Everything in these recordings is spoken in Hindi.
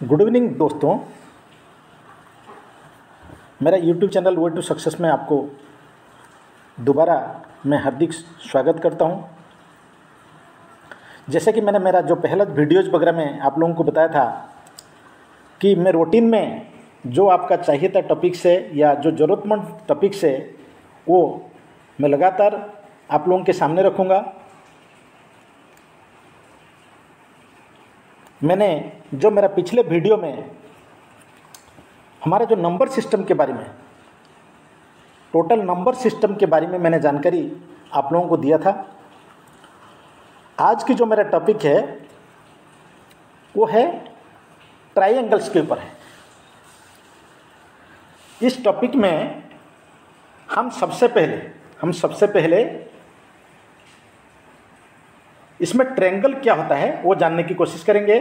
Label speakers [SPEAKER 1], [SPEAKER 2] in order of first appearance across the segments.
[SPEAKER 1] गुड इवनिंग दोस्तों। मेरा YouTube channel way to success में आपको दोबारा मैं हार्दिक स्वागत करता हूँ। जैसे कि मैंने मेरा जो पहला वीडियोज़ वगैरह में आप लोगों को बताया था कि मैं रूटीन में जो आपका चाहिए था टॉपिक से या जो ज़रूरतमंद टॉपिक से, वो मैं लगातार आप लोगों के सामने रखूँगा। मैंने जो मेरा पिछले वीडियो में हमारे जो नंबर सिस्टम के बारे में, टोटल नंबर सिस्टम के बारे में मैंने जानकारी आप लोगों को दिया था। आज की जो मेरा टॉपिक है, वो है ट्राइंगल्स के ऊपर है। इस टॉपिक में हम सबसे पहले, हम सबसे पहले इसमें ट्रेंगल क्या होता है, वो जानने की कोशिश करेंगे।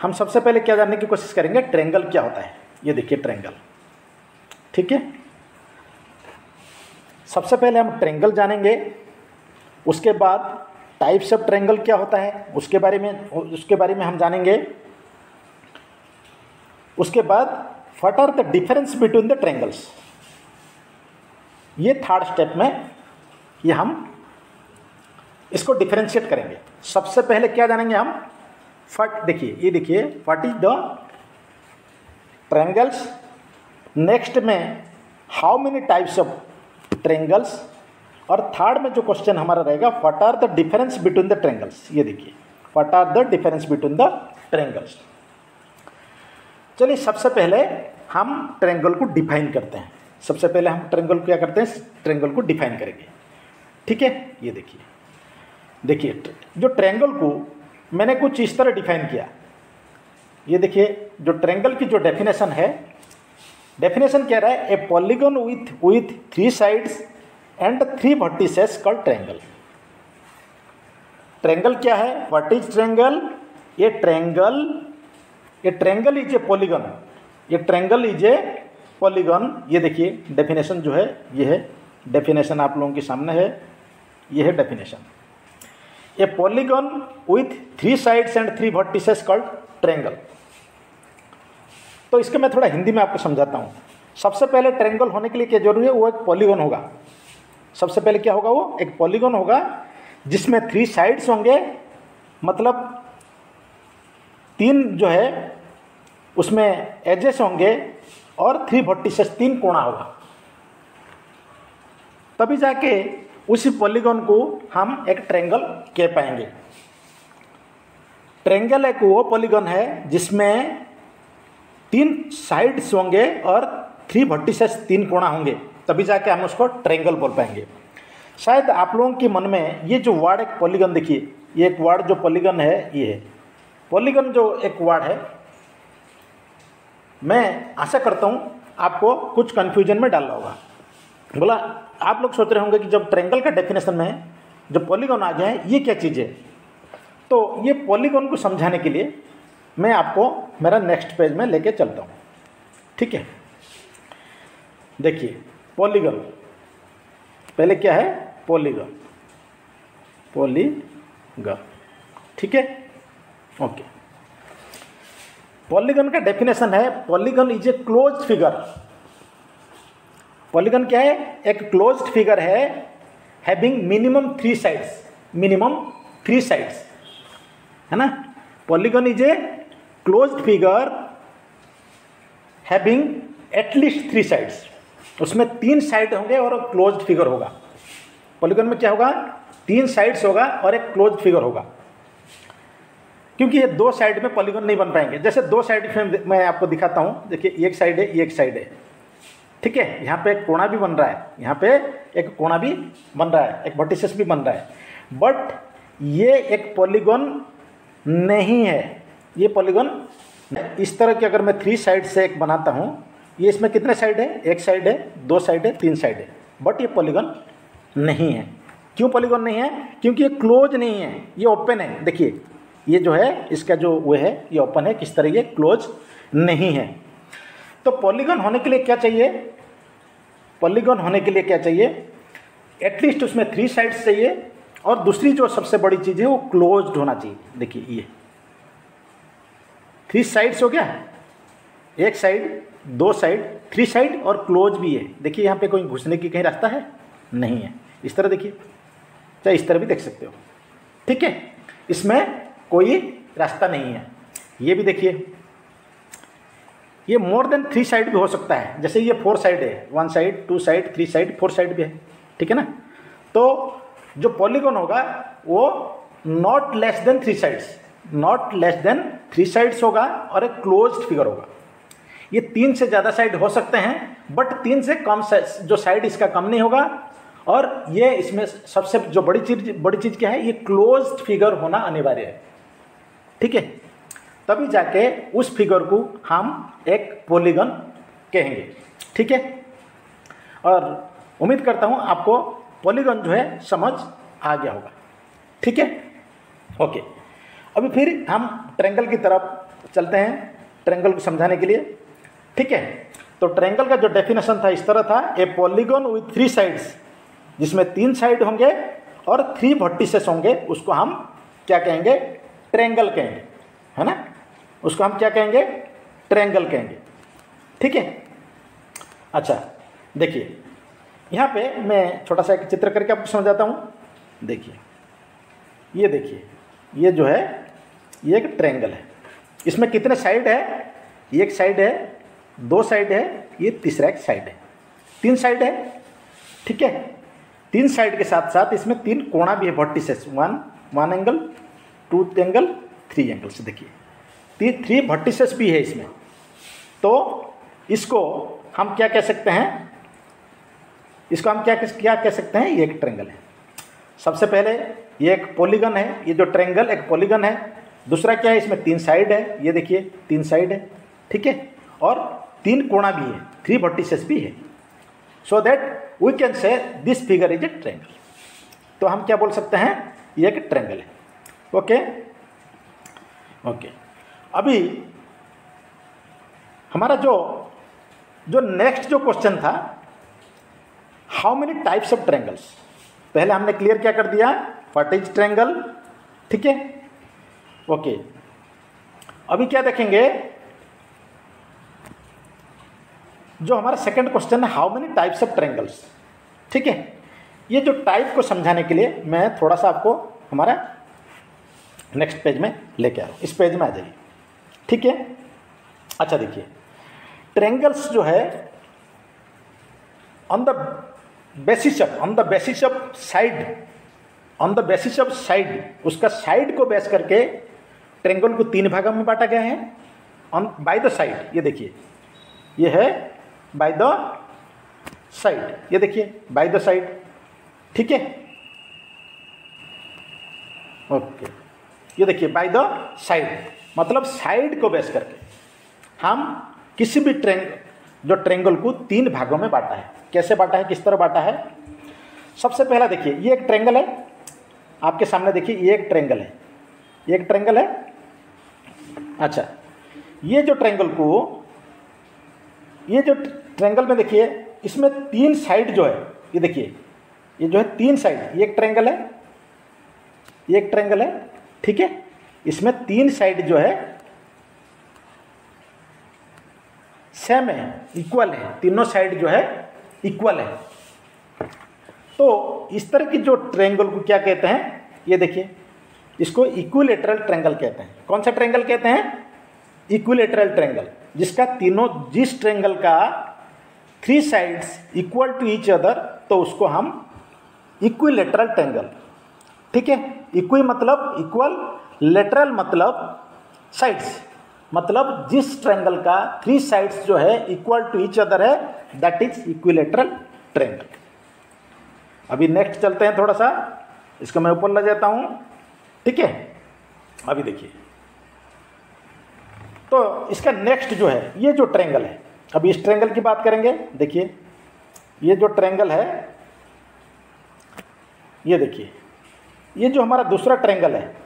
[SPEAKER 1] हम सबसे पहले क्या जानने की कोशिश करेंगे ट्रेंगल क्या होता है? ये देखिए ट्रेंगल ठीक है? सबसे पहले हम ट्रेंगल जानेंगे, उसके बाद टाइप्स ऑफ़ ट्रेंगल क्या होता है, उसके बारे में, उसके बारे में हम जानेंगे। उसके बाद what are the difference between the triangles ये थर्ड स्टेप में ये हम इसको डिफरेंशिएट करेंगे। सबसे पहले क्या जानेंगे हम? फट देखिए, ये देखिए what is the triangles next में how many types of triangles और थर्ड में जो क्वेश्चन हमारा रहेगा what are the difference between the triangles ये देखिए what are the difference between the triangles चलिए, सबसे पहले हम ट्रेंगल को डिफाइन करते हैं। सबसे पहले हम ट्रेंगल को क्या करते हैं? ट्रेंगल को डिफाइन करेंगे। ठीक है? ये देखिए। देखिए, जो ट्रेंगल को मैंने कुछ इस तरह डिफाइन किया। ये देखिए, जो ट्रेंगल की जो डेफिनेशन है डेफिनेशन कह रहा है? A polygon with with three sides and three vertices called triangle triangle क्या है? व्हाट इज़ ट्रेंगल ये ट्रेंगल ये ट्रेंगल इज़ ए पॉलीगन ये ट्रेंगल इज़ ए पॉलीगन ये देखिए डेफिनेशन जो है, ये है डेफिनेशन आप लोगों के सामने है। ये है definition a polygon with three sides and three vertices called triangle तो इसके मैं थोड़ा हिंदी में आपको समझाता हूँ। सबसे पहले ट्रेंगल होने के लिए क्या ज़रूरी है? वो एक पॉलीगन होगा। सबसे पहले क्या होगा वो? एक पॉलीगन होगा, जिसमें थ्री साइड्स होंगे। मतलब तीन जो है उसमें एजेस होंगे और थ्री वर्टिसेस तीन कोणा होगा। तभी जाके उसी पॉलीगन को हम एक ट्रेंगल कह पाएँगे। ट्रेंगल एक वो पॉलीगन है जिसमें तीन साइड्स होंगे और थ्री वर्टिसेस तीन कोणा होंगे। तभी जाके हम उसको ट्रेंगल बोल पाएँगे। शायद आप लोगों के मन में ये जो वर्ड एक पॉलीगन देखिए, ये एक वर्ड जो पॉलीगन है, ये है। पॉलीगन जो एक वर्ड है मैं आशा करता हूँ आपको कुछ कन्फ्यूज़न में डाल रहा होगा। बोला, आप लोग सोच रहे होंगे कि जब ट्रेंगल का डेफिनेशन में जब पॉलीगन आ गया है, ये क्या चीज़ है? तो ये पॉलीगन को समझाने के लिए मैं आपको मेरा नेक्स्ट पेज में लेके चलता हूँ। ठीक है? देखिए पॉलीगन पहले क्या है? पॉलीगन पॉलीगन ठीक है? ओके पॉलीगन का डेफिनेशन है polygon is a close figure polygon क्या है? एक क्लोज फिगर है having minimum three sides minimum three sides है ना? Polygon is a close figure having at least three sides उसमें तीन साइड होंगे और क्लोज फिगर होगा। पॉलीगन में क्या होगा? तीन साइड्स होगा और एक क्लोज फिगर होगा। क्योंकि ये दो साइड में पॉलीगन नहीं बन पाएँगे। जैसे दो साइड में मैं आपको दिखाता हूँ। देखिए, एक साइड है, एक साइड है। ठीक है? यहाँ पे एक कोणा भी बन रहा है। यहाँ पे एक कोणा भी बन रहा है। एक वर्टिसेस भी बन रहा है। बट ये एक पॉलीगन नहीं है। ये पॉलीगन इस तरह की अगर मैं थ्री साइड से एक बनाता हूँ, ये इसमें कितने साइड है? एक साइड है, दो साइड है, तीन साइड है। बट ये पॉलीगन नहीं है। क्यों पॉलीगन नहीं है? क्योंकि ये क्लोज नहीं है। ये ओपन है। देखिए ये जो है, इसका जो वो है, ये ओपन है, किस तरह ये क्लोज नहीं है। तो पॉलीगन होने के लिए क्या चाहिए? पॉलीगन होने के लिए क्या चाहिए? एटलीस्ट उसमें थ्री साइड्स चाहिए और दूसरी जो सबसे बड़ी चीज़ है, वो क्लोज्ड होना चाहिए। देखिए, ये। थ्री साइड्स हो गया। एक साइड दो साइड थ्री साइड और क्लोज भी है। देखिए, यहाँ पे कोई घुसने की कहीं रास्ता है? नहीं है। इस तरह देखिए। चाहे इस तरह भी देख सकते हो। ठीक है? इसमें कोई रास्ता नहीं है। ये भी देखिए। ये मोर देन थ्री साइड भी हो सकता है। जैसे ये फोर साइड है। One side two side three side four side भी है। ठीक है ना? तो जो पॉलीगॉन होगा, वो not less than three sides not less than three sides होगा और एक क्लोज्ड फिगर होगा। ये तीन से ज़्यादा साइड हो सकते हैं बट तीन से कम जो साइड इसका कम नहीं होगा और ये इसमें सबसे जो बड़ी चीज़, बड़ी चीज़ क्या है? ये क्लोज्ड फिगर होना अनिवार्य है। ठीक है? तभी जाके उस फिगर को हम एक पोलीगन कहेंगे। ठीक है? और उम्मीद करता हूँ आपको पोलीगन जो है समझ आ गया होगा। ठीक है? ओके। अभी फिर हम ट्रेंगल की तरफ़ चलते हैं ट्रेंगल को समझाने के लिए। ठीक है? तो ट्रेंगल का जो डेफिनेशन था, इस तरह था a polygon with three sides जिसमें तीन साइड होंगे और थ्री वर्टिसेस होंगे, उसको हम क्या कहेंगे? ट्रेंगल कहेंगे, है ना? उसको हम क्या कहेंगे? ट्रेंगल कहेंगे। ठीक है? अच्छा देखिए, यहाँ पे मैं छोटा सा एक चित्र करके आपको समझाता हूँ। देखिए, ये देखिए, ये जो है, ये एक ट्रेंगल है। इसमें कितने साइड है? एक साइड है, दो साइड है, ये तीसरा एक साइड है। तीन साइड है, ठीक है? तीन साइड के साथ साथ इसमें तीन कोणा भी है vertices one one angle two angle three angle से देखिए थ्री वर्टिसेस भी है इसमें। तो इसको हम क्या कह सकते हैं? इसको हम क्या क्या कह सकते हैं? ये एक ट्रेंगल है। सबसे पहले ये एक पॉलीगन है। ये जो ट्रेंगल एक पॉलीगन है। दूसरा क्या है? इसमें तीन साइड है। ये देखिए, तीन साइड है। ठीक है? और तीन कोणा भी है। थ्री वर्टिसेस भी है। So that we can say this figure is a triangle तो हम क्या बोल सकते हैं? ये एक ट्रेंगल है। ओके ओके अभी हमारा जो जो नेक्स्ट जो क्वेश्चन था how many types of triangles पहले हमने क्लियर क्या कर दिया? व्हाट इज़ ट्रेंगल ठीक है? ओके अभी क्या देखेंगे? जो हमारा सेकंड क्वेश्चन है how many types of triangles ठीक है? ये जो टाइप को समझाने के लिए मैं थोड़ा सा आपको हमारा नेक्स्ट पेज में लेके आ रहा हूँ। इस पेज में आ जाइए। ठीक है? अच्छा देखिए। ट्रेंगल्स जो है on the basis of on the basis of side on the basis of side उसका साइड को बेस करके ट्रेंगल को तीन भागों में बांटा गया है। ऑन बाय द साइड ये देखिए। ये है बाय द साइड ये देखिए बाय द साइड ठीक है? ओके ये देखिए बाय द साइड मतलब साइड को बेस करके हम किसी भी ट्रेंग जो ट्रेंगल को तीन भागों में बांटा है। कैसे बांटा है? किस तरह बांटा है? सबसे पहला देखिए, ये एक ट्रेंगल है। आपके सामने देखिए, ये एक ट्रेंगल है। एक ट्रेंगल है। अच्छा ये जो ट्रेंगल को, ये जो ट्रेंगल में देखिए, इसमें तीन साइड जो है, ये देखिए, ये जो है तीन साइड एक ट्रेंगल है एक ट्रेंगल है ठीक है? इसमें तीन साइड जो है सेम है इक्वल है। तीनों साइड जो है इक्वल है। तो इस तरह की जो ट्रेंगल को क्या कहते हैं? ये देखिए, इसको इक्विलेटरल ट्रेंगल कहते हैं। कौन सा ट्रेंगल कहते हैं? इक्विलेटरल ट्रेंगल जिसका तीनों, जिस ट्रेंगल का three sides equal to each other तो उसको हम इक्विलेटरल ट्रेंगल ठीक है? इक्वी मतलब इक्वल लेटरल मतलब साइड्स मतलब जिस ट्रेंगल का थ्री साइड्स जो है इक्वल टू इच अदर है दैट इज़ इक्विलेटरल ट्रेंगल अभी नेक्स्ट चलते हैं थोड़ा सा। इसको मैं ऊपर ले जाता हूँ। ठीक है? अभी देखिए। तो इसका नेक्स्ट जो है, ये जो ट्रेंगल है, अभी इस ट्रेंगल की बात करेंगे। देखिए, ये जो ट्रेंगल है, ये देखिए। ये जो हमारा दूसरा ट्रेंगल है,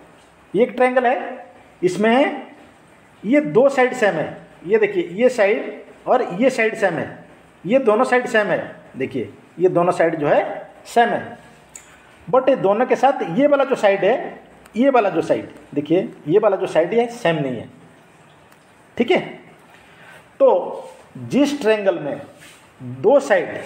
[SPEAKER 1] ये एक ट्रेंगल है, इसमें ये दो साइड सेम है। ये देखिए, ये साइड और ये साइड सेम है। ये दोनों साइड सेम है। देखिए, ये दोनों साइड जो है सेम है। बट ये दोनों के साथ ये वाला जो साइड है, ये वाला जो साइड देखिए, ये वाला जो साइड है सेम नहीं है। ठीक है? तो जिस ट्रेंगल में दो साइड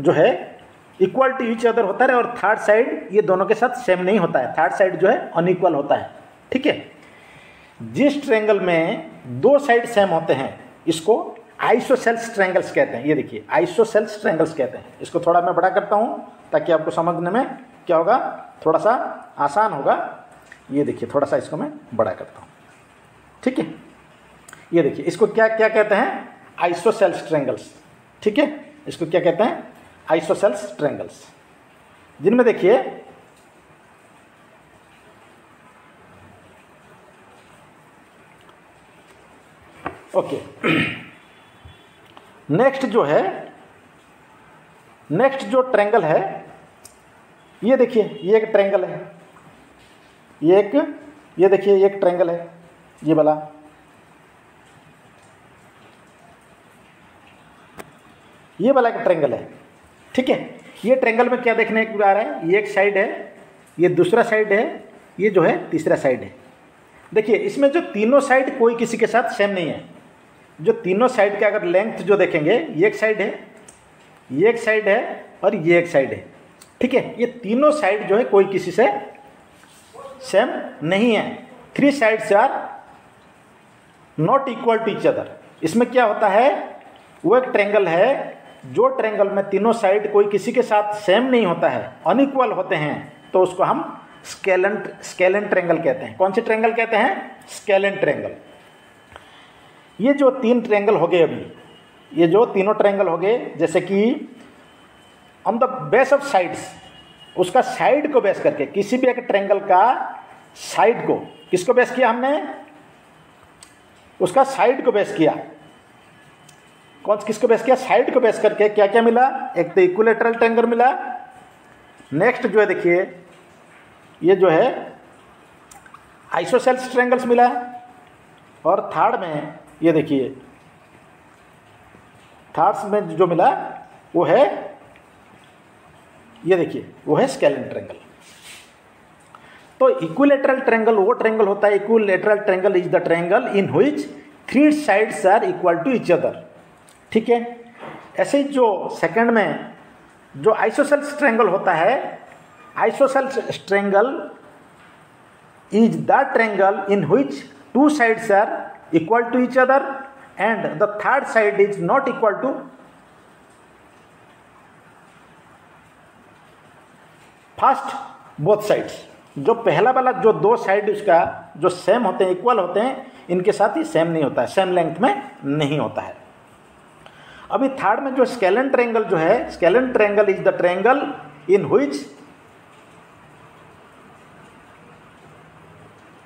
[SPEAKER 1] जो है इक्वल टू ईच अदर होता है और थर्ड साइड ये दोनों के साथ सेम नहीं होता है। थर्ड साइड जो है अनइक्वल होता है। ठीक है? जिस ट्रेंगल में दो साइड सेम होते हैं, इसको आइसोसेल्स ट्रेंगल्स कहते हैं। ये देखिए आइसोसेल्स ट्रेंगल्स कहते हैं। इसको थोड़ा मैं बड़ा करता हूँ, ताकि आपको समझने में क्या होगा? थोड़ा सा आसान होगा। ये देखिए, थोड़ा सा इसको मैं बड़ा करता हूँ। ठीक है? ये देखिए, इसको क्या क्या कहते हैं? आइसोसेल्स ट्रेंगल्स ठीक है? इसको क्या कहते हैं? आइसोसेल्स ट्रेंगल्स जिनमें देखिए, ओके। नेक्स्ट जो है, नेक्स्ट जो ट्रेंगल है, ये देखिए, ये एक ट्रेंगल है। ये एक, ये देखिए एक ट्रेंगल है, ये वाला। ये वाला एक ट्रेंगल है। ठीक है? ये ट्रेंगल में क्या देखने को आ रहा है? ये एक साइड है, ये दूसरा साइड है, ये जो है तीसरा साइड है। देखिए, इसमें जो तीनों साइड कोई किसी के साथ सेम नहीं है। जो तीनों साइड के अगर लेंथ जो देखेंगे, ये एक साइड है, ये एक साइड है और ये एक साइड है। ठीक है? ये तीनों साइड जो है कोई किसी से सेम नहीं है। Three sides are not equal to each other इसमें क्या होता है? वो एक ट्रेंगल है जो ट्रेंगल में तीनों साइड कोई किसी के साथ सेम नहीं होता है अनइक्वल होते हैं तो उसको हम स्केलन स्केलन ट्रेंगल कहते हैं। कौन से ट्रेंगल कहते हैं? स्केलन ट्रेंगल ये जो तीन ट्रेंगल हो गए अभी, ये जो तीनों ट्रेंगल हो गए, जैसे कि on the base of sides उसका साइड को बेस करके, किसी भी एक ट्रेंगल का साइड को, किसको बेस किया हमने? उसका साइड को बेस किया। कौन किसको बेस किया? साइड को बेस करके क्या क्या मिला? एक तो इक्वलेटरल ट्रेंगल मिला। नेक्स्ट जो है देखिए, ये जो है आइसोसेल्स ट्रेंगल्स मिला। और थर्ड में ये देखिए थर्ड्स में जो मिला, वो है, ये देखिए, वो है स्केलन ट्रेंगल तो इक्विलेटरल ट्रेंगल वो ट्रेंगल होता है equilateral triangle is the triangle in which three sides are equal to each other ठीक है? ऐसे ही जो सेकंड में जो आइसोसेल्स ट्रेंगल होता है isosceles triangle is the triangle in which two sides are equal to each other and the third side is not equal to first both sides जो पहला वाला, जो दो साइड उसका जो सेम होते हैं इक्वल होते हैं, इनके साथ ही सेम नहीं होता है सेम लेंथ में नहीं होता है। अभी थर्ड में जो स्केलन ट्रेंगल जो है scalene triangle is the triangle in which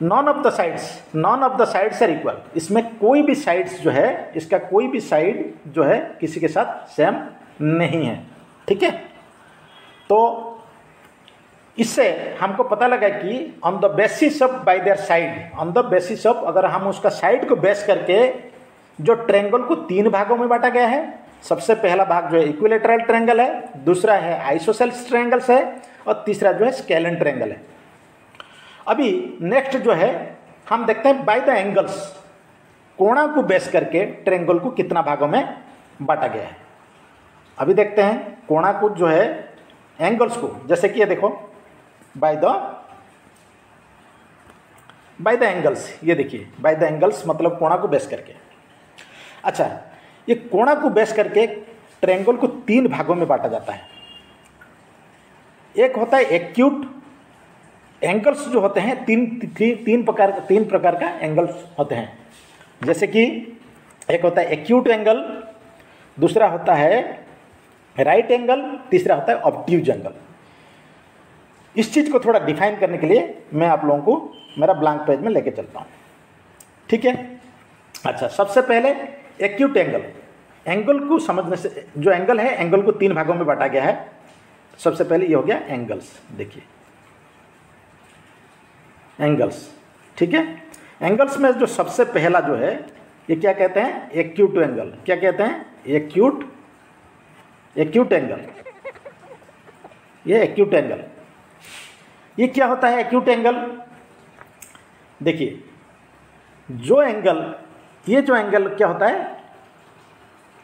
[SPEAKER 1] none of the sides none of the sides are equal इसमें कोई भी साइड्स जो है, इसका कोई भी साइड जो है किसी के साथ सेम नहीं है। ठीक है? तो इससे हमको पता लगा कि on the basis of by their side on the basis of अगर हम उसका साइड को बेस करके जो ट्रेंगल को तीन भागों में बांटा गया है। सबसे पहला भाग जो है इक्विलेटरल ट्रेंगल है, दूसरा है आइसोसेल्स ट्रेंगल्स है और तीसरा जो है स्केलन ट्रेंगल है। अभी नेक्स्ट जो है, हम देखते हैं बाय द एंगल्स कोणा को बेस करके ट्रेंगल को कितना भागों में बांटा गया है। अभी देखते हैं कोणा को जो है एंगल्स को, जैसे कि ये देखो by the by the angles ये देखिए बाय द एंगल्स मतलब कोणा को बेस करके। अच्छा ये कोणा को बेस करके ट्रेंगल को तीन भागों में बांटा जाता है। एक होता है एक्यूट एंगल्स जो होते हैं तीन ती, तीन प्रकार तीन प्रकार का एंगल्स होते हैं। जैसे कि एक होता है एक्यूट एंगल दूसरा होता है राइट एंगल तीसरा होता है ऑब्ट्यूज एंगल। इस चीज़ को थोड़ा डिफाइन करने के लिए मैं आप लोगों को मेरा ब्लैंक पेज में लेके चलता हूँ। ठीक है? अच्छा सबसे पहले एक्यूट एंगल एंगल को समझने से जो एंगल है एंगल को तीन भागों में बांटा गया है। सबसे पहले ये हो गया एंगल्स देखिए। एंगल्स ठीक है? एंगल्स में जो सबसे पहला जो है, ये क्या कहते हैं? एक्यूट एंगल क्या कहते हैं? एक्यूट एक्यूट एंगल ये एक्यूट एंगल ये क्या होता है एक्यूट एंगल देखिए, जो एंगल ये जो एंगल क्या होता है?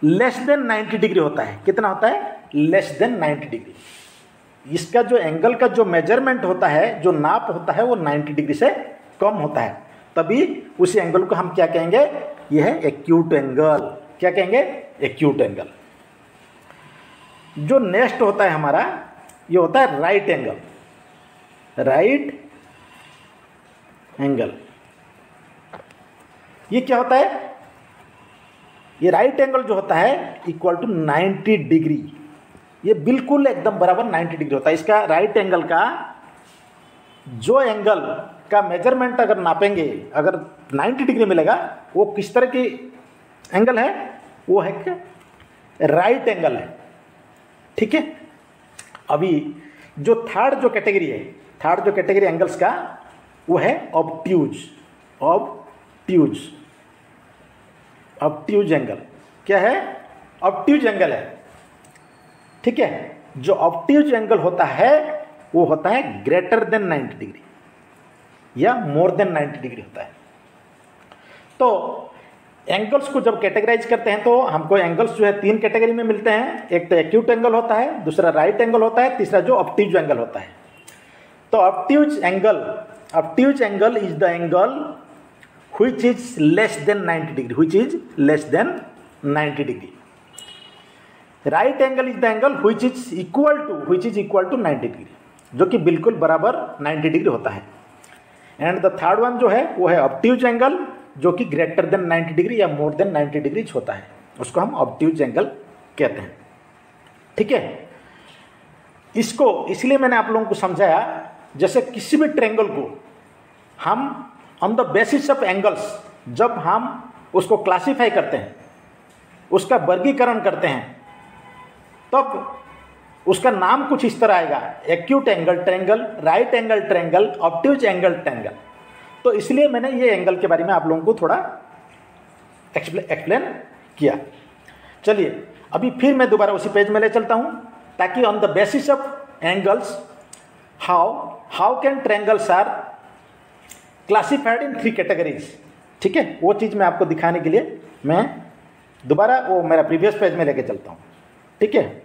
[SPEAKER 1] लेस देन 90 डिग्री होता है। कितना होता है? लेस देन 90 डिग्री इसका जो एंगल का जो मेज़रमेंट होता है, जो नाप होता है, वो 90 डिग्री से कम होता है। तभी उसी एंगल को हम क्या कहेंगे? यह है एक्यूट एंगल क्या कहेंगे? एक्यूट एंगल जो नेक्स्ट होता है हमारा, ये होता है राइट एंगल राइट एंगल ये क्या होता है? ये राइट एंगल जो होता है इक्वल टू 90 डिग्री ये बिल्कुल एकदम बराबर 90 डिग्री होता है। इसका राइट एंगल का जो एंगल का मेज़रमेंट अगर नापेंगे, अगर 90 डिग्री मिलेगा, वो किस तरह की एंगल है? वो है क्या? राइट एंगल है। ठीक है? अभी जो थर्ड जो कैटेगरी है थर्ड जो कैटेगरी एंगल्स का, वो है ऑब्ट्यूज ऑब्ट्यूज ऑब्ट्यूज एंगल। क्या है? ऑब्ट्यूज एंगल है। ठीक है? जो ऑब्ट्यूज एंगल होता है, वो होता है ग्रेटर देन 90 डिग्री या मोर देन 90 डिग्री होता है। तो एंगल्स को जब कैटेगराइज करते हैं तो हमको एंगल्स जो है तीन कैटेगरी में मिलते हैं। एक तो एक्यूट एंगल होता है, दूसरा राइट एंगल होता है, तीसरा जो ऑप्टिव एंगल होता है। तो obtuse angle obtuse angle is the angle which is less than 90 degree, which is less than 90 degree. Right angle is the angle which is equal to, which is equal to 90 degree, जो कि बिल्कुल बराबर 90 डिग्री होता है। एंड द थर्ड वन जो है, वो है ऑप्टिव एंगल जो कि ग्रेटर देन 90 डिग्री या मोर देन 90 डिग्री होता है। उसको हम ऑप्टिव एंगल कहते हैं। ठीक है? इसको, इसलिए मैंने आप लोगों को समझाया, जैसे किसी भी ट्रेंगल को हम on the basis of angles जब हम उसको क्लासीफाई करते हैं, उसका वर्गीकरण करते हैं, तब उसका नाम कुछ इस तरह आएगा acute angle triangle right angle triangle obtuse angle triangle तो इसलिए मैंने ये एंगल के बारे में आप लोगों को थोड़ा एक्सप्लेन किया। चलिए, अभी फिर मैं दोबारा उसी पेज में ले चलता हूँ, ताकि on the basis of angles how how can triangles are classified in three categories ठीक है? वो चीज़ मैं आपको दिखाने के लिए मैं दोबारा वो मेरा प्रीवियस पेज में लेके चलता हूँ। ठीक है?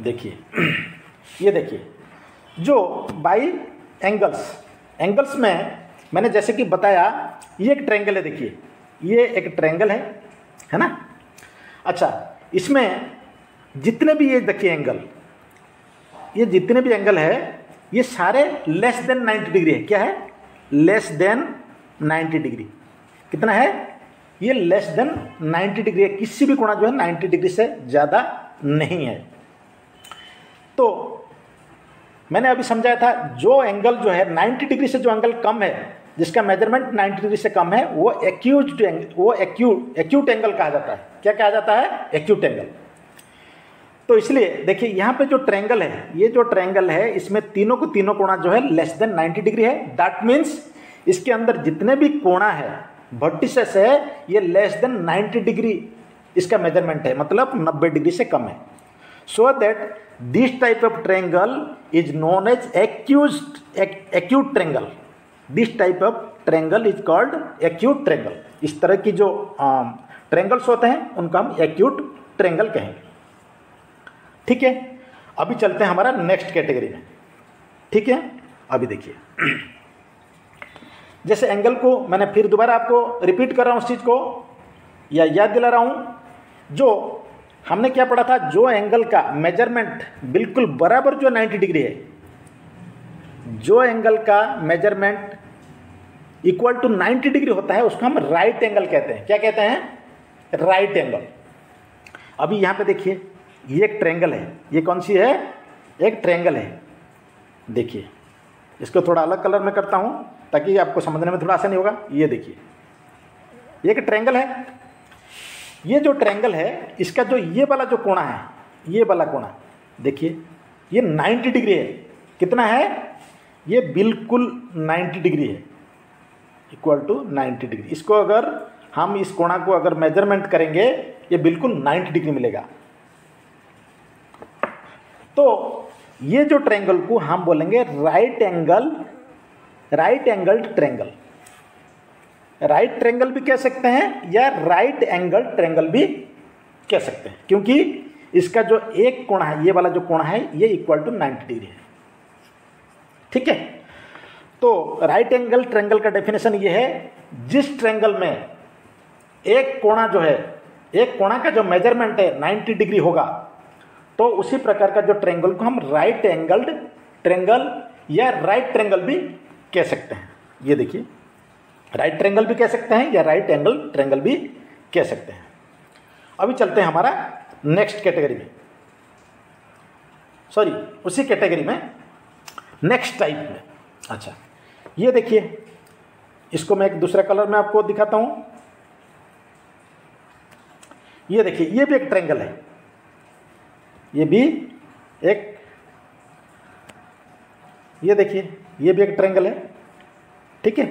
[SPEAKER 1] देखिए, ये देखिए, जो बाई एंगल्स एंगल्स में मैंने जैसे कि बताया, ये एक ट्रेंगल है देखिए, ये एक ट्रेंगल है है ना? अच्छा इसमें जितने भी ये देखिए एंगल ये जितने भी एंगल है ये सारे लेस देन 90 डिग्री है। क्या है? लेस देन 90 डिग्री कितना है? ये लेस देन 90 डिग्री है। किसी भी कोणा जो है 90 डिग्री से ज़्यादा नहीं है। तो मैंने अभी समझाया था, जो एंगल जो है 90 डिग्री से जो एंगल कम है, जिसका मेज़रमेंट 90 डिग्री से कम है, वो एक्यूट वो एक्यूट एक्यूट एंगल कहा जाता है। क्या कहा जाता है? एक्यूट एंगल तो इसलिए देखिए, यहाँ पे जो ट्रेंगल है, ये जो ट्रेंगल है, इसमें तीनों को तीनों कोणा जो है लेस देन 90 डिग्री है। दैट मीन्स इसके अंदर जितने भी कोणा है वर्टिसेस है, ये लेस देन 90 डिग्री इसका मेज़रमेंट है मतलब 90 डिग्री से कम है। So that this type of triangle is known as acute acute triangle this type of triangle is called acute triangle इस तरह की जो ट्रेंगल्स होते हैं, उनका हम एक्यूट ट्रेंगल कहेंगे। ठीक है? अभी चलते हैं हमारा नेक्स्ट कैटेगरी में। ठीक है? अभी देखिए। जैसे एंगल को मैंने फिर दोबारा आपको रिपीट कर रहा हूँ उस चीज़ को, या याद दिला रहा हूँ, जो हमने क्या पढ़ा था, जो एंगल का मेज़रमेंट बिल्कुल बराबर जो 90 डिग्री है, जो एंगल का मेज़रमेंट इक्वल टू 90 डिग्री होता है, उसको हम राइट एंगल कहते हैं। क्या कहते हैं? राइट एंगल अभी यहाँ पे देखिए। ये एक ट्रेंगल है। ये कौन सी है? एक ट्रेंगल है। देखिए, इसको थोड़ा अलग कलर में करता हूँ ताकि आपको समझने में थोड़ा आसानी होगा। ये देखिए एक ट्रेंगल है। ये जो ट्रेंगल है, इसका जो ये वाला जो कोणा है, ये वाला कोणा देखिए, ये 90 डिग्री है। कितना है? ये बिल्कुल 90 डिग्री है। Equal to 90 degree. इसको अगर हम इस कोणा को अगर मेज़रमेंट करेंगे, ये बिल्कुल 90 डिग्री मिलेगा। तो ये जो ट्रेंगल को हम बोलेंगे right angle right angle triangle right triangle भी कह सकते हैं या राइट एंगल ट्रेंगल भी कह सकते हैं, क्योंकि इसका जो एक कोण है, ये वाला जो कोण है, ये इक्वल टू 90 डिग्री है। ठीक है? तो राइट एंगल ट्रेंगल का डेफिनेशन ये है, जिस ट्रेंगल में एक कोणा जो है, एक कोणा का जो मेज़रमेंट है 90 डिग्री होगा तो उसी प्रकार का जो ट्रेंगल को हम राइट एंगल्ड ट्रेंगल या राइट ट्रेंगल भी कह सकते हैं। ये देखिए राइट ट्रेंगल भी कह सकते हैं या राइट एंगल ट्रेंगल भी कह सकते हैं। अभी चलते हैं हमारा नेक्स्ट कैटेगरी में। सॉरी उसी कैटेगरी में नेक्स्ट टाइप में। अच्छा ये देखिए, इसको मैं एक दूसरा कलर में आपको दिखाता हूँ। ये देखिए, ये भी एक ट्रेंगल है। ये भी एक, ये देखिए, ये भी एक ट्रेंगल है, ठीक है?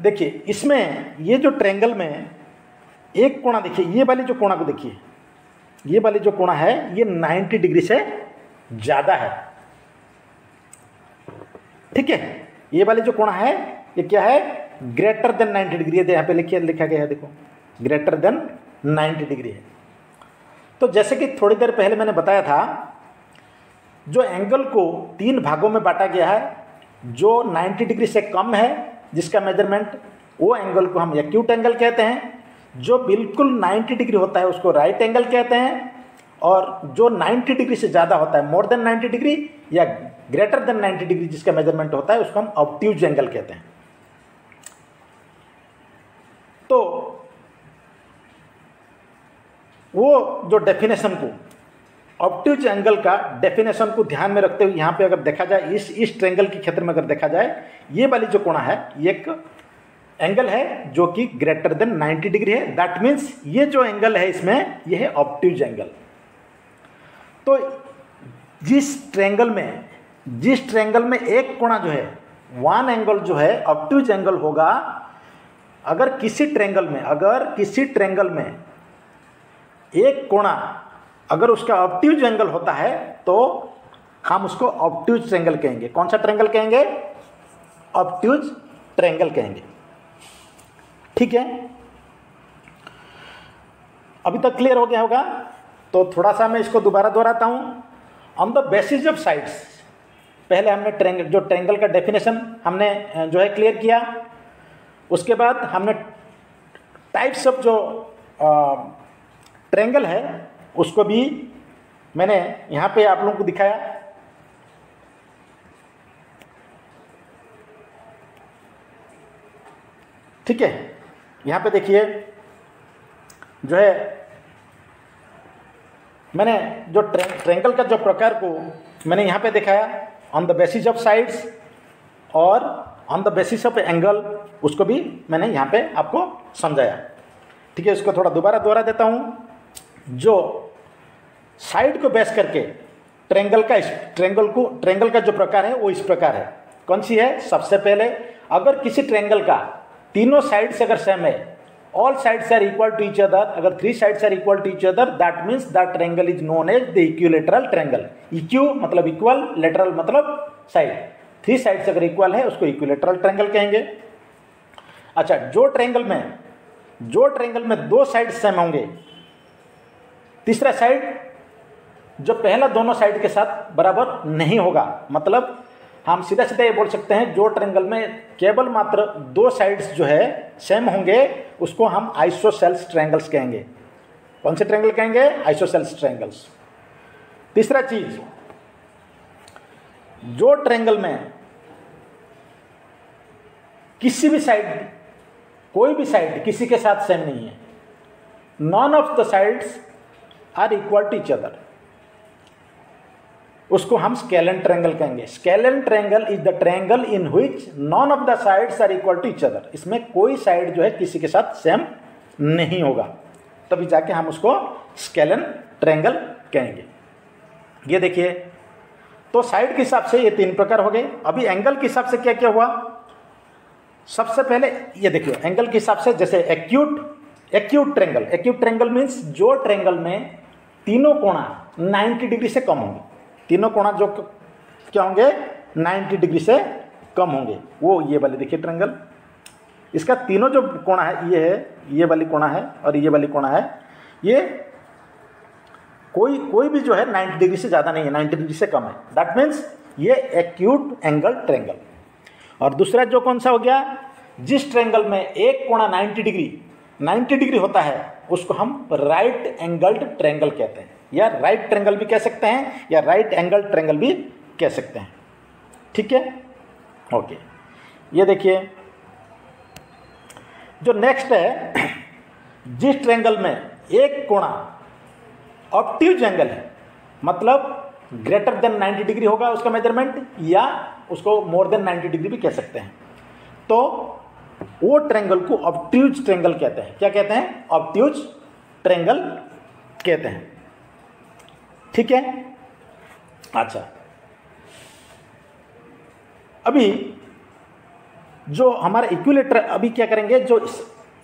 [SPEAKER 1] देखिए, इसमें ये जो ट्रेंगल में एक कोणा देखिए, ये वाली जो कोणा को देखिए, ये वाली जो कोणा है, ये 90 डिग्री से ज़्यादा है, ठीक है? ये वाली जो कोणा है, ये क्या है? ग्रेटर देन 90 डिग्री है, यहाँ पे लिखिए लिखा गया है, देखो, ग्रेटर देन 90 डिग्री है। तो जैसे कि थोड़ी देर पहले मैंने बताया था, जो एंगल को तीन भागों में बांटा गया है, जो 90 डिग्री से कम है, जिसका मेज़रमेंट वो एंगल को हम एक्यूट एंगल कहते हैं, जो बिल्कुल 90 डिग्री होता है, उसको राइट एंगल कहते हैं, और जो 90 डिग्री से ज़्यादा होता है मोर देन 90 डिग्री या ग्रेटर देन 90 डिग्री जिसका मेज़रमेंट होता है, उसको हम ऑप्ट्यूज एंगल कहते हैं। तो वो जो डेफिनेशन को ऑप्टिज एंगल का डेफिनेशन को ध्यान में रखते हुए यहाँ पे अगर देखा जाए, इस इस ट्रेंगल के क्षेत्र में अगर देखा जाए, ये वाली जो कोणा है, ये एक एंगल है जो कि ग्रेटर देन 90 डिग्री है। दैट मीन्स ये जो एंगल है इसमें, ये है ऑप्टिज एंगल तो जिस ट्रेंगल में, जिस ट्रेंगल में एक कोणा जो है वन एंगल जो है ऑप्टिज एंगल होगा। अगर किसी ट्रेंगल में, अगर किसी ट्रेंगल में एक कोणा, अगर उसका ऑप्टिव एंगल होता है तो हम उसको ऑप्टिव ट्रेंगल कहेंगे। कौन सा ट्रेंगल कहेंगे? ऑप्टिव ट्रेंगल कहेंगे। ठीक है? अभी तक क्लियर हो गया होगा? तो थोड़ा सा मैं इसको दोबारा दोहराता हूँ। On the basis of sides पहले हमने ट्रेंगल जो ट्रेंगल का डेफिनेशन हमने जो है क्लियर किया। उसके बाद हमने टाइप्स ऑफ़ जो ट्रेंगल है, उसको भी मैंने यहाँ पे आप लोगों को दिखाया। ठीक है, यहाँ पे देखिए, जो है, मैंने जो ट्रेंगल का जो प्रकार को मैंने यहाँ पे दिखाया on the basis of sides और on the basis of angle उसको भी मैंने यहाँ पे आपको समझाया। ठीक है, इसको थोड़ा दोबारा दोहरा देता हूँ। जो साइड को बेस करके ट्रेंगल का ट्रेंगल को ट्रेंगल का जो प्रकार है, वो इस प्रकार है। कौन सी है? सबसे पहले, अगर किसी ट्रेंगल का तीनों साइड से अगर सेम है all sides are equal to each other अगर three sides are equal to each other that means that triangle is known as the equilateral triangle इक्यू मतलब इक्वल लेटरल मतलब साइड थ्री साइड्स अगर इक्वल है, उसको इक्विलेटरल ट्रेंगल कहेंगे। अच्छा जो ट्रेंगल में जो ट्रेंगल में दो साइड सेम होंगे तीसरा साइड जो पहला दोनों साइड के साथ बराबर नहीं होगा। मतलब हम सीधा सीधा ये बोल सकते हैं, जो ट्रेंगल में केवल मात्र दो साइड्स जो है सेम होंगे, उसको हम आइसोसेल्स ट्रेंगल्स कहेंगे। कौन से ट्रेंगल कहेंगे? आइसोसेल्स ट्रेंगल्स तीसरा चीज़, जो ट्रेंगल में किसी भी साइड कोई भी साइड किसी के साथ सेम नहीं है। None of the sides are equal to each other उसको हम स्केलन ट्रेंगल कहेंगे। Scalene triangle is the triangle in which none of the sides are equal to each other इसमें कोई साइड जो है किसी के साथ सेम नहीं होगा। तभी जाके हम उसको स्केलन ट्रेंगल कहेंगे। ये देखिए तो साइड के हिसाब से ये तीन प्रकार हो गए। अभी एंगल के हिसाब से क्या क्या हुआ? सबसे पहले ये देखिए एंगल के हिसाब से जैसे acute acute triangle acute triangle means जो ट्रेंगल में तीनों कोणा 90 डिग्री से कम होंगे। तीनों कोणा जो क्या होंगे? 90 डिग्री से कम होंगे। वो ये वाले देखिए ट्रेंगल इसका तीनों जो कोणा है, ये है, ये वाली कोणा है और ये वाली कोणा है। ये कोई कोई भी जो है 90 डिग्री से ज़्यादा नहीं है 90 डिग्री से कम है। दैट मीन्स ये एक्यूट एंगल ट्रेंगल और दूसरा जो कौन सा हो गया? जिस ट्रेंगल में एक कोणा 90 डिग्री 90 डिग्री होता है उसको हम राइट एंगल्ड ट्रेंगल कहते हैं। या राइट ट्रेंगल भी कह सकते हैं, या राइट एंगल ट्रेंगल भी कह सकते हैं। ठीक है? ओके ये देखिए, जो नेक्स्ट है, जिस ट्रेंगल में एक कोणा ऑप्टिव एंगल है मतलब ग्रेटर देन 90 डिग्री होगा उसका मेज़रमेंट या उसको मोर देन 90 डिग्री भी कह सकते हैं। तो वो ट्रेंगल को ऑप्ट्यूज ट्रेंगल कहते हैं। क्या कहते हैं? ऑप्ट्यूज ट्रेंगल कहते हैं। ठीक है? अच्छा। अभी जो हमारा इक्विलेटर अभी क्या करेंगे? जो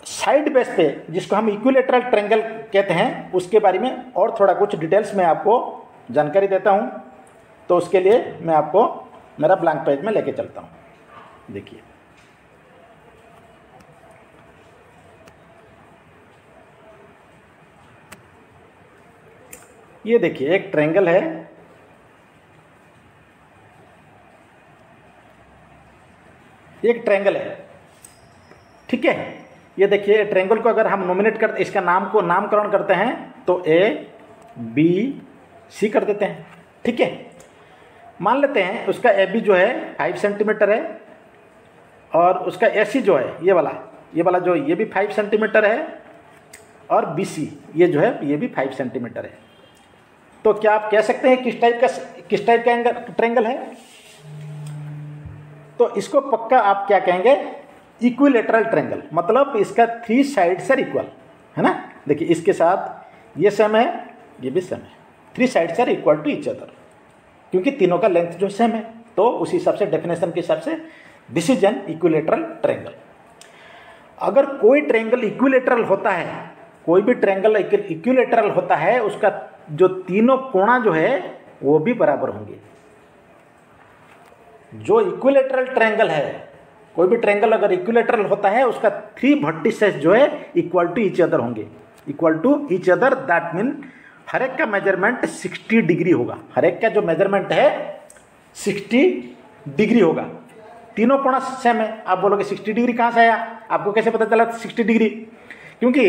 [SPEAKER 1] साइड बेस पे जिसको हम इक्विलेटरल ट्रेंगल कहते हैं, उसके बारे में और थोड़ा कुछ डिटेल्स में आपको जानकारी देता हूँ। तो उसके लिए मैं आपको मेरा ब्लैंक पेज में लेके चलता हूँ। देखिए। ये देखिए, एक ट्रेंगल है। एक ट्रेंगल है। ठीक है? ये देखिए ट्रेंगल को अगर हम नोमिनेट करते इसका नाम को नामकरण करते हैं तो ए बी सी कर देते हैं। ठीक है? मान लेते हैं, उसका ए बी जो है फाइव सेंटीमीटर है और उसका ए सी जो है, ये वाला ये वाला जो, ये भी फाइव सेंटीमीटर है और बी सी ये जो है, ये भी फाइव सेंटीमीटर है। तो क्या आप कह सकते हैं किस टाइप का किस टाइप का एंगल ट्रेंगल है? तो इसको पक्का आप क्या कहेंगे? इक्विलेटरल ट्रेंगल मतलब इसका थ्री साइड सर इक्वल है ना? देखिए, इसके साथ ये सेम है, ये भी सेम है. Three side are equal to each other क्योंकि तीनों का लेंथ जो सेम है तो उस हिसाब से डेफिनेशन के हिसाब से this is an equilateral triangle अगर कोई ट्रेंगल इक्विलेटरल होता है, कोई भी ट्रेंगल इक्विलेटरल होता है, उसका जो तीनों कोणा जो है, वो भी बराबर होंगे। जो इक्विलेटरल ट्रायंगल है, कोई भी ट्रायंगल अगर इक्विलेटरल होता है, उसका थ्री वर्टिसेस जो है इक्वल टू ईच अदर होंगे। Equal to each other that mean हर एक का मेज़रमेंट 60 डिग्री होगा। हर एक का जो मेज़रमेंट है 60 डिग्री होगा। तीनों कोणा सेम है। आप बोलोगे 60 डिग्री कहाँ से आया? आपको कैसे पता चला? 60 डिग्री क्योंकि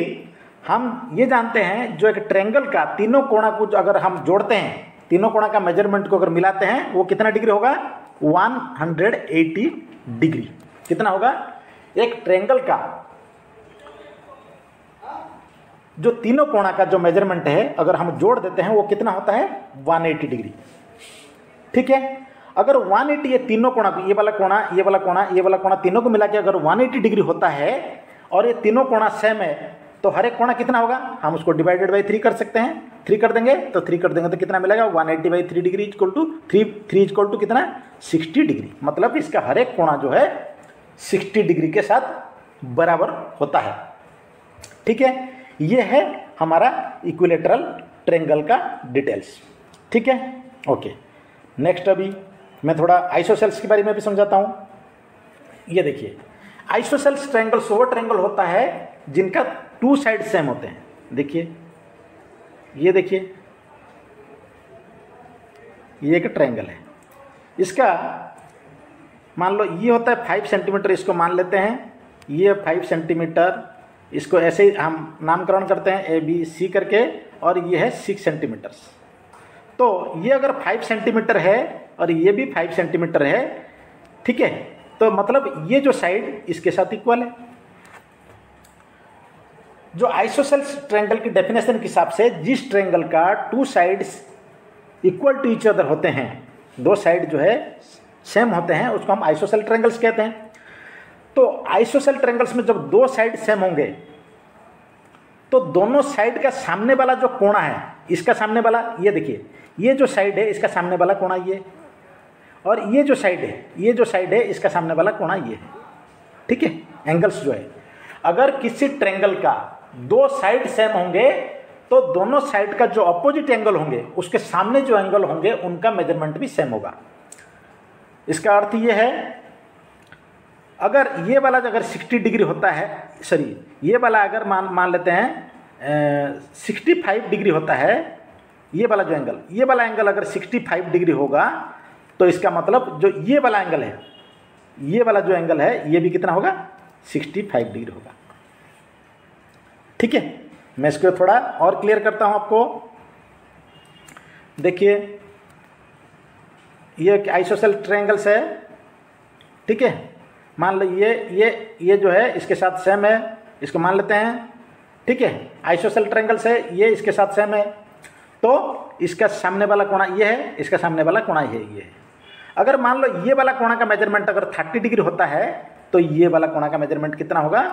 [SPEAKER 1] हम ये जानते हैं, जो एक ट्रेंगल का तीनों कोणा को अगर हम जोड़ते हैं, तीनों कोणा का मेज़रमेंट को अगर मिलाते हैं, वो कितना डिग्री होगा? 180 डिग्री। कितना होगा? एक ट्रेंगल का जो तीनों कोणा का जो मेज़रमेंट है, अगर हम जोड़ देते हैं, वो कितना होता है? 180 डिग्री। ठीक है? अगर 180 ये तीनों कोणा ये वाला कोणा, ये वाला कोणा, ये वाला कोणा तीनों को मिला के अगर 180 डिग्री होता है, और ये तीनों कोणा सेम है तो हर एक कोणा कितना होगा? हम उसको डिवाइडेड बाई थ्री कर सकते हैं। थ्री कर देंगे तो थ्री कर देंगे तो कितना मिलेगा? One eighty by three degree is equal to three three is equal to कितना? सिक्सटी डिग्री मतलब इसका हर एक कोणा जो है सिक्सटी डिग्री के साथ बराबर होता है। ठीक है? ये है हमारा इक्विलेटरल ट्रेंगल का डिटेल्स ठीक है? ओके नेक्स्ट अभी मैं थोड़ा आइसोसेल्स के बारे में भी समझाता हूँ। ये देखिए आइसोसेल्स ट्रेंगल वो ट्रेंगल होता है जिनका टू साइड सेम होते हैं। देखिए, ये देखिए, ये एक ट्रायंगल है। इसका, मान लो, ये होता है फाइव सेंटीमीटर, इसको मान लेते हैं। ये फाइव सेंटीमीटर, इसको ऐसे ही हम नामकरण करते हैं, ए, बी, सी करके, और ये है सिक्स सेंटीमीटर्स। तो ये अगर फाइव सेंटीमीटर है, और ये भी फाइव सेंटीमीटर है, ठीक है? तो मतलब ये जो साइड इसके साथ इक्वल है। जो आइसोसेल्स ट्रेंगल की डेफिनेशन के हिसाब से जिस ट्रेंगल का two sides equal to each other होते हैं, दो साइड जो है सेम होते हैं, उसको हम आइसोसेल ट्रेंगल्स कहते हैं। तो आइसोसेल ट्रेंगल्स में जब दो साइड सेम होंगे तो दोनों साइड का सामने वाला जो कोणा है, इसका सामने वाला, ये देखिए, ये जो साइड है, इसका सामने वाला कोणा ये और ये जो साइड है, ये जो साइड है, इसका सामने वाला कोणा ये है। ठीक है? एंगल्स जो है। अगर किसी ट्रेंगल का दो साइड सेम होंगे तो दोनों साइड का जो अपोजिट एंगल होंगे, उसके सामने जो एंगल होंगे, उनका मेज़रमेंट भी सेम होगा। इसका अर्थ ये है, अगर ये वाला अगर 60 डिग्री होता है सॉरी ये वाला अगर मान मान लेते हैं सिक्सटी फाइव डिग्री होता है, ये वाला जो एंगल ये वाला एंगल अगर 65 डिग्री होगा तो इसका मतलब जो ये वाला एंगल है, ये वाला जो एंगल है, ये भी कितना होगा? 65 डिग्री होगा। ठीक है? मैं इसको थोड़ा और क्लियर करता हूँ आपको। देखिए, ये आइसोसेल ट्रायंगल्स है, ठीक है? मान लो, ये ये ये जो है, इसके साथ सेम है, इसको मान लेते हैं, ठीक है? आइसोसेल ट्रायंगल्स है, ये इसके साथ सेम है। तो इसका सामने वाला कोणा ये है, इसका सामने वाला कोणा ये ये है। अगर मान लो, ये वाला कोणा का मेज़रमेंट अगर 30 डिग्री होता है तो ये वाला कोणा का मेज़रमेंट कितना होगा?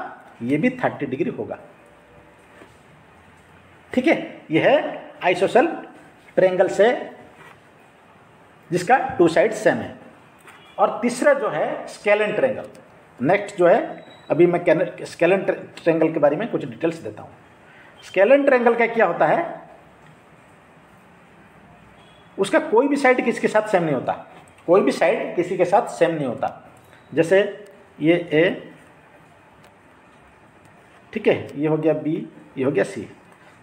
[SPEAKER 1] ये भी 30 डिग्री होगा। ठीक है? यह है आइसोसेल ट्रेंगल से, जिसका टू साइड सेम है। और तीसरा जो है स्केलन ट्रेंगल नेक्स्ट जो है, अभी मैं स्केलन ट्रेंगल के बारे में कुछ डिटेल्स देता हूँ। स्केलन ट्रेंगल का क्या होता है? उसका कोई भी साइड किसी के साथ सेम नहीं होता। कोई भी साइड किसी के साथ सेम नहीं होता। जैसे ये ए ठीक है? ये हो गया बी ये हो गया सी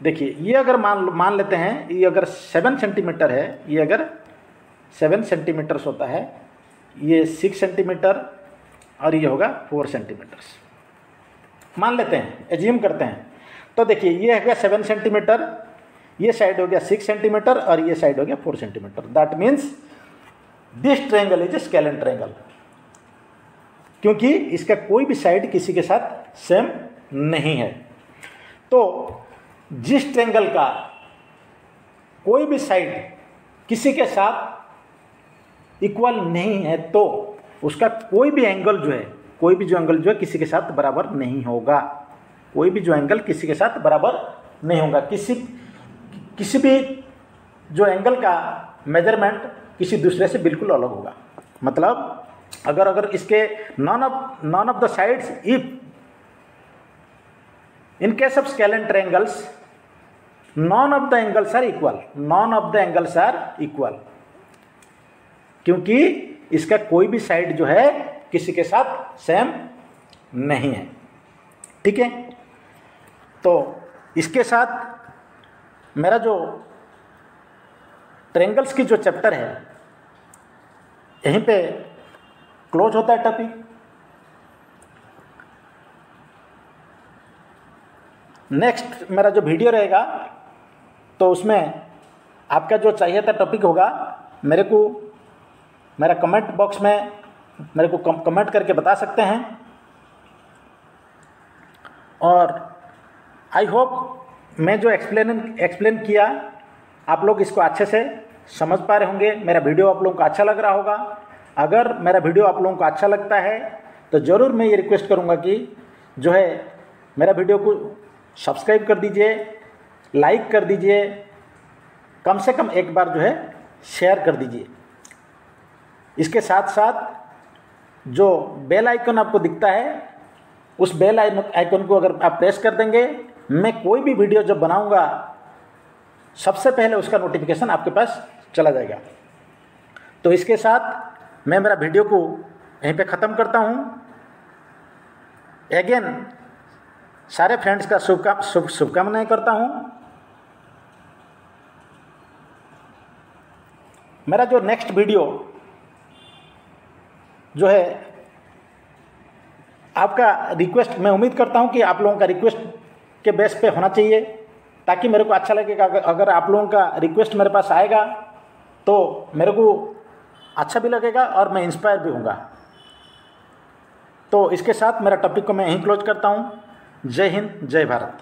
[SPEAKER 1] देखिए, ये अगर मान मान लेते हैं, ये अगर सेवन सेंटीमीटर है, ये अगर सेवन सेंटीमीटर्स होता है, ये सिक्स सेंटीमीटर और ये होगा फोर सेंटीमीटर्स मान लेते हैं एज्यूम करते हैं। तो देखिए, ये है सेवन सेंटीमीटर ये साइड हो गया सिक्स सेंटीमीटर और ये साइड हो गया four centimetre that means this triangle is a scalene triangle क्योंकि इसका कोई भी साइड किसी के साथ सेम नहीं है। तो जिस ट्रेंगल का कोई भी साइड किसी के साथ इक्वल नहीं है तो उसका कोई भी एंगल जो है, कोई भी जो एंगल जो है किसी के साथ बराबर नहीं होगा। कोई भी जो एंगल किसी के साथ बराबर नहीं होगा। किसी किसी भी जो एंगल का मेज़रमेंट किसी दूसरे से बिल्कुल अलग होगा। मतलब अगर अगर इसके none of none of the sides if in case of scalene triangles none of the angles are equal none of the angles are equal क्योंकि इसका कोई भी साइड जो है, किसी के साथ सेम नहीं है। ठीक है? तो इसके साथ मेरा जो ट्रेंगल्स की जो चैप्टर है, यहीं पे क्लोज होता है टॉपिक नेक्स्ट मेरा जो वीडियो रहेगा तो उसमें आपका जो चाहिए था टॉपिक होगा, मेरे को, मेरा कमेंट बॉक्स में मेरे को कमेंट करके बता सकते हैं। और आई होप मैं जो एक्सप्लेन एक्सप्लेन किया, आप लोग इसको अच्छे से समझ पा रहे होंगे। मेरा वीडियो आप लोगों को अच्छा लग रहा होगा। अगर मेरा वीडियो आप लोगों को अच्छा लगता है तो ज़रूर मैं ये रिक्वेस्ट करूँगा कि जो है मेरा वीडियो को सब्सक्राइब कर दीजिए। लाइक कर दीजिए। कम से कम एक बार जो है शेयर कर दीजिए। इसके साथ साथ जो बेल आइकन आपको दिखता है, उस बेल आइकन को अगर आप प्रेस कर देंगे, मैं कोई भी वीडियो जब बनाऊँगा, सबसे पहले उसका नोटिफिकेशन आपके पास चला जाएगा। तो इसके साथ मैं मेरा वीडियो को यहीं पे ख़त्म करता हूँ। अगेन सारे फ्रेंड्स का शुभकाम शुभ शुभकामनाएँ करता हूँ। मेरा जो नेक्स्ट वीडियो जो है, आपका रिक्वेस्ट मैं उम्मीद करता हूँ कि आप लोगों का रिक्वेस्ट के बेस पे होना चाहिए, ताकि मेरे को अच्छा लगेगा। अगर आप लोगों का रिक्वेस्ट मेरे पास आएगा तो मेरे को अच्छा भी लगेगा और मैं इंस्पायर भी हूँगा तो इसके साथ मेरा टॉपिक को मैं यहीं क्लोज करता हूँ। जय हिंद, जय भारत।